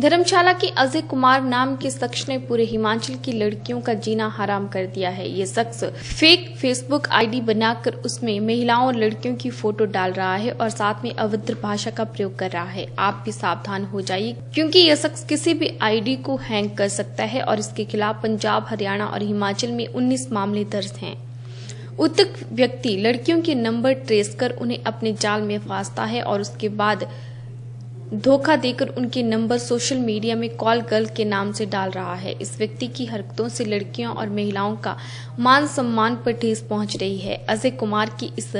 धर्मशाला के अजय कुमार नाम के शख्स ने पूरे हिमाचल की लड़कियों का जीना हराम कर दिया है। ये शख्स फेक फेसबुक आईडी बनाकर उसमें महिलाओं और लड़कियों की फ़ोटो डाल रहा है और साथ में अभद्र भाषा का प्रयोग कर रहा है। आप भी सावधान हो जाइए, क्योंकि यह शख्स किसी भी आईडी को हैंग कर सकता है और इसके खिलाफ पंजाब, हरियाणा और हिमाचल में उन्नीस मामले दर्ज है। उक्त व्यक्ति लड़कियों के नंबर ट्रेस कर उन्हें अपने जाल में फांसता है और उसके बाद धोखा देकर उनके नंबर सोशल मीडिया में कॉल गर्ल के नाम से डाल रहा है। इस व्यक्ति की हरकतों से लड़कियों और महिलाओं का मान सम्मान पर ठेस पहुँच रही है। अजय कुमार की इस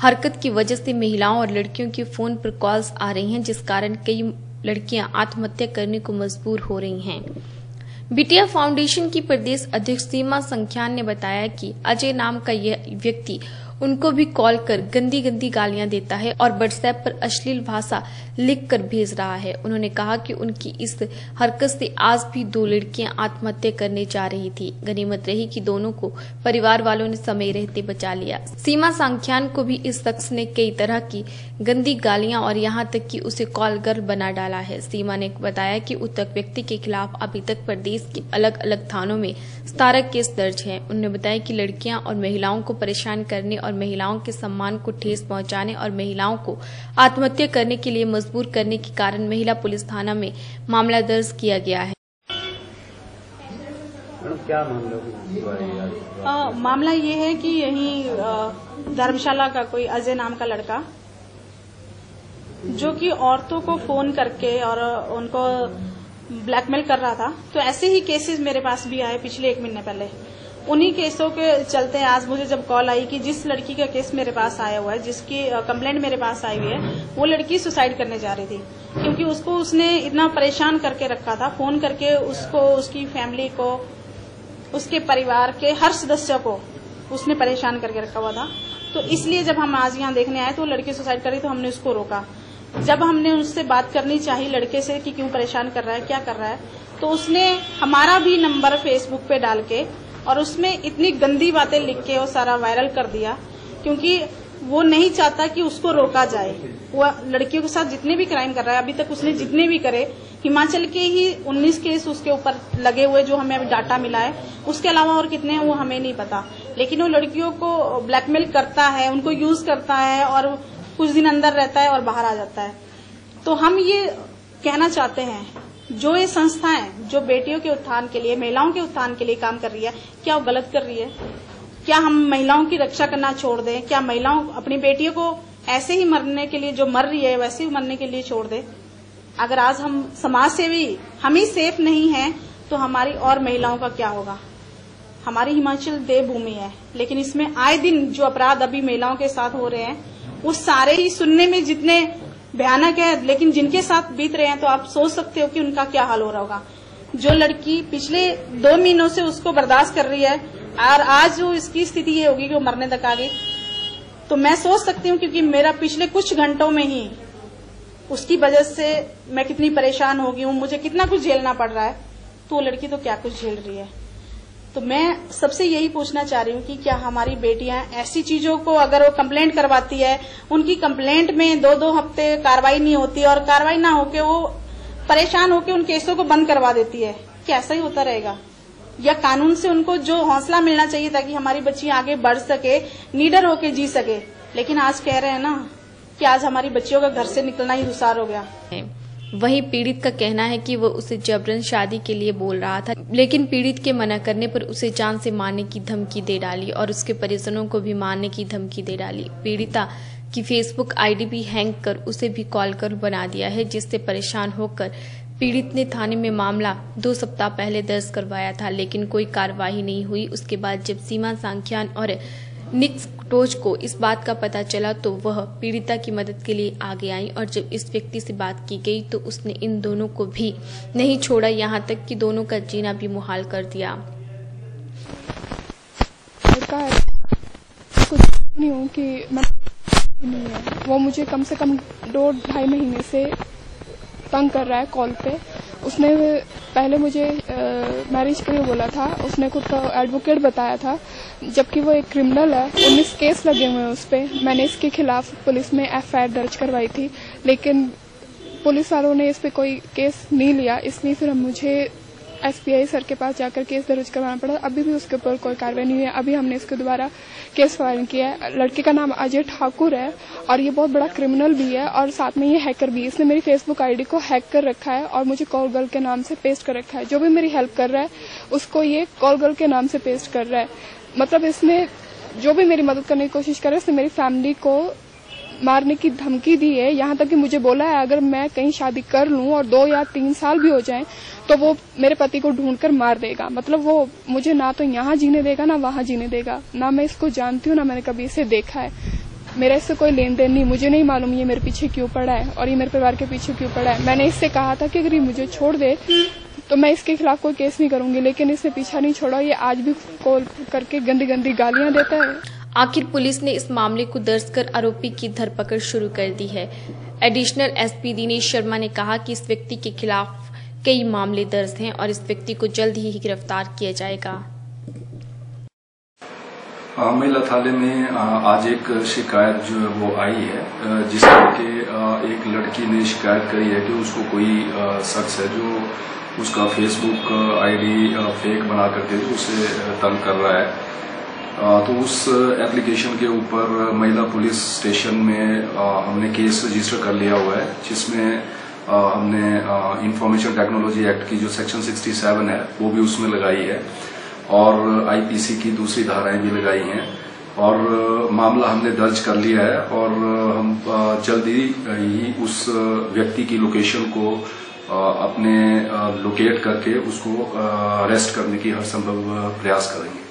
हरकत की वजह से महिलाओं और लड़कियों के फ़ोन पर कॉल्स आ रही हैं, जिस कारण कई लड़कियाँ आत्महत्या करने को मजबूर हो रही हैं। बिटिया फाउंडेशन की प्रदेश अध्यक्ष सीमा संख्यान ने बताया कि अजय नाम का यह व्यक्ति उनको भी कॉल कर गंदी गंदी गालियाँ देता है और व्हाट्सएप पर अश्लील भाषा लिख कर भेज रहा है। उन्होंने कहा कि उनकी इस हरकत से आज भी दो लड़कियाँ आत्महत्या करने जा रही थी। गनीमत रही कि दोनों को परिवार वालों ने समय रहते बचा लिया। सीमा सांख्यान को भी इस शख्स ने कई तरह की गंदी गालियाँ और यहाँ तक कि उसे कॉल गर्ल बना डाला है। सीमा ने बताया कि उक्त व्यक्ति के खिलाफ अभी तक प्रदेश के अलग अलग थानों में सतारह केस दर्ज है। उन्होंने बताया कि लड़कियाँ और महिलाओं को परेशान करने और महिलाओं के सम्मान को ठेस पहुँचाने और महिलाओं को आत्महत्या करने के लिए मजबूर करने के कारण महिला पुलिस थाना में मामला दर्ज किया गया है। क्या मामला आ, मामला ये है कि यही धर्मशाला का कोई अजय नाम का लड़का जो कि औरतों को फ़ोन करके और उनको ब्लैकमेल कर रहा था। तो ऐसे ही केसेस मेरे पास भी आए पिछले एक महीने पहले। उन्हीं केसों के चलते आज मुझे जब कॉल आई कि जिस लड़की का केस मेरे पास आया हुआ है, जिसकी कंप्लेंट मेरे पास आई हुई है, वो लड़की सुसाइड करने जा रही थी। क्योंकि उसको उसने इतना परेशान करके रखा था, फ़ोन करके उसको, उसकी फैमिली को, उसके परिवार के हर सदस्य को उसने परेशान करके रखा हुआ था। तो इसलिए जब हम आज यहाँ देखने आए तो लड़की सुसाइड करी तो हमने उसको रोका। जब हमने उससे बात करनी चाहिए लड़के से कि क्यों परेशान कर रहा है, क्या कर रहा है तो उसने हमारा भी नंबर फेसबुक पे डाल के और उसमें इतनी गंदी बातें लिख के वो सारा वायरल कर दिया, क्योंकि वो नहीं चाहता कि उसको रोका जाए। वो लड़कियों के साथ जितने भी क्राइम कर रहा है, अभी तक उसने जितने भी करे, हिमाचल के ही 19 केस उसके ऊपर लगे हुए जो हमें अभी डाटा मिला है, उसके अलावा और कितने हैं वो हमें नहीं पता। लेकिन वो लड़कियों को ब्लैकमेल करता है, उनको यूज़ करता है और कुछ दिन अंदर रहता है और बाहर आ जाता है। तो हम ये कहना चाहते हैं जो ये संस्थाएँ जो बेटियों के उत्थान के लिए, महिलाओं के उत्थान के लिए काम कर रही है, क्या वो गलत कर रही है? क्या हम महिलाओं की रक्षा करना छोड़ दें? क्या महिलाओं अपनी बेटियों को ऐसे ही मरने के लिए, जो मर रही है, वैसे ही मरने के लिए छोड़ दें? अगर आज हम समाज सेवी, हम ही सेफ़ नहीं है तो हमारी और महिलाओं का क्या होगा? हमारी हिमाचल देवभूमि है, लेकिन इसमें आए दिन जो अपराध अभी महिलाओं के साथ हो रहे हैं, वो सारे ही सुनने में जितने भयानक है, लेकिन जिनके साथ बीत रहे हैं तो आप सोच सकते हो कि उनका क्या हाल हो रहा होगा। जो लड़की पिछले दो महीनों से उसको बर्दाश्त कर रही है, और आज जो इसकी स्थिति ये होगी कि वो मरने तक आ गई तो मैं सोच सकती हूँ क्योंकि मेरा पिछले कुछ घंटों में ही उसकी वजह से मैं कितनी परेशान हो गई हूँ, मुझे कितना कुछ झेलना पड़ रहा है तो वो लड़की तो क्या कुछ झेल रही है। तो मैं सबसे यही पूछना चाह रही हूँ कि क्या हमारी बेटियाँ ऐसी चीज़ों को अगर वो कंप्लेंट करवाती है, उनकी कंप्लेंट में दो दो हफ़्ते कार्रवाई नहीं होती और कार्रवाई ना होके वो परेशान होकर उन केसों को बंद करवा देती है कैसा ही होता रहेगा? या कानून से उनको जो हौसला मिलना चाहिए ताकि हमारी बच्ची आगे बढ़ सके, नीडर होके जी सके? लेकिन आज कह रहे हैं ना कि आज हमारी बच्चियों का घर से निकलना ही दुसार हो गया। वहीं पीड़ित का कहना है कि वो उसे जबरन शादी के लिए बोल रहा था, लेकिन पीड़ित के मना करने पर उसे जान से मारने की धमकी दे डाली और उसके परिजनों को भी मारने की धमकी दे डाली। पीड़िता की फेसबुक आईडी भी हैंग कर उसे भी कॉल कर बना दिया है, जिससे परेशान होकर पीड़ित ने थाने में मामला दो सप्ताह पहले दर्ज करवाया था, लेकिन कोई कार्रवाई नहीं हुई। उसके बाद जब सीमा सांख्यान और निक्स टोच को इस बात का पता चला तो वह पीड़िता की मदद के लिए आगे आई और जब इस व्यक्ति से बात की गई तो उसने इन दोनों को भी नहीं छोड़ा, यहाँ तक कि दोनों का जीना भी मुहाल कर दिया। कुछ नहीं हूँ कि मैं नहीं है। वो मुझे कम से कम दो ढाई महीने से तंग कर रहा है कॉल पे। उसने पहले मुझे मैरिज के लिए बोला था। उसने खुद का एडवोकेट बताया था, जबकि वो एक क्रिमिनल है। उन्नीस केस लगे हुए हैं उस पर मैंने इसके खिलाफ पुलिस में एफ़ दर्ज करवाई थी। लेकिन पुलिस वालों ने इस पर कोई केस नहीं लिया। इसलिए फिर मुझे एसपीआई सर के पास जाकर केस दर्ज करवाना पड़ा। अभी भी उसके ऊपर कोई कार्रवाई नहीं हुई। है अभी हमने इसके दोबारा केस फ़ाइल किया है। लड़के का नाम अजय ठाकुर है और ये बहुत बड़ा क्रिमिनल भी है और साथ में ये हैकर भी इसने मेरी फेसबुक आईडी को हैक कर रखा है और मुझे कॉल गर्ल के नाम से पेस्ट कर रखा है। जो भी मेरी हेल्प कर रहा है, उसको ये कॉल गर्ल के नाम से पेस्ट कर रहा है। मतलब इसने जो भी मेरी मदद करने की कोशिश कर रहा है, इसने मेरी फैमिली को मारने की धमकी दी है। यहाँ तक कि मुझे बोला है, अगर मैं कहीं शादी कर लूँ और दो या तीन साल भी हो जाएँ तो वो मेरे पति को ढूंढकर मार देगा। मतलब वो मुझे ना तो यहाँ जीने देगा, ना वहाँ जीने देगा। ना मैं इसको जानती हूँ, ना मैंने कभी इसे देखा है। मेरा इससे कोई लेन देन नहीं, मुझे नहीं मालूम ये मेरे पीछे क्यों पड़ा है और ये मेरे परिवार के पीछे क्यों पड़ा है। मैंने इससे कहा था कि अगर ये मुझे छोड़ दे तो मैं इसके खिलाफ कोई केस नहीं करूँगी, लेकिन इसने पीछा नहीं छोड़ा। ये आज भी कॉल करके गंदी गंदी गालियाँ देता है। आखिर पुलिस ने इस मामले को दर्ज कर आरोपी की धरपकड़ शुरू कर दी है। एडिशनल एसपी दिनेश शर्मा ने कहा कि इस व्यक्ति के खिलाफ कई मामले दर्ज हैं और इस व्यक्ति को जल्द ही गिरफ़्तार किया जाएगा। महिला थाने में आज एक शिकायत जो है वो आई है जिसमें एक लड़की ने शिकायत करी है कि उसको कोई शख्स है जो उसका फेसबुक आईडी फेक बना करके उसे तंग कर रहा है। तो उस एप्लीकेशन के ऊपर महिला पुलिस स्टेशन में हमने केस रजिस्टर कर लिया हुआ है, जिसमें हमने इंफॉर्मेशन टेक्नोलॉजी एक्ट की जो सेक्शन 67 है, वो भी उसमें लगाई है, और आईपीसी की दूसरी धाराएँ भी लगाई हैं, और मामला हमने दर्ज कर लिया है, और हम जल्दी ही उस व्यक्ति की लोकेशन को अपने लोकेट करके उसको अरेस्ट करने की हर संभव प्रयास करेंगे।